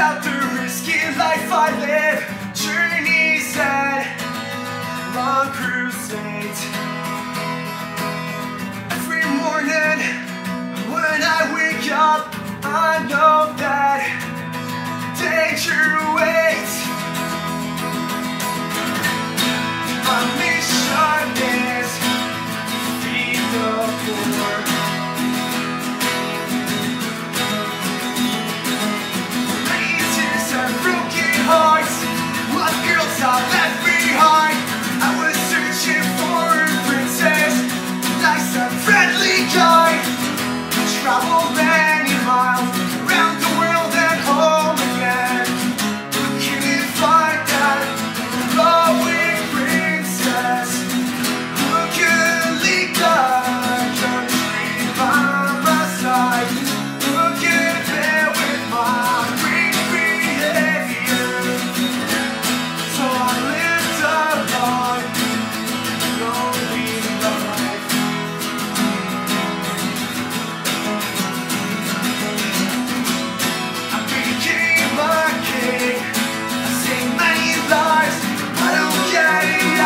about the risky life I live Journeys that long crusade. Every morning when I wake up I know that danger waits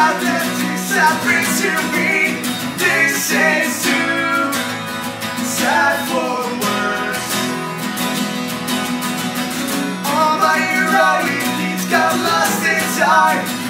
Identity's to This is too sad for words All my got lost in time.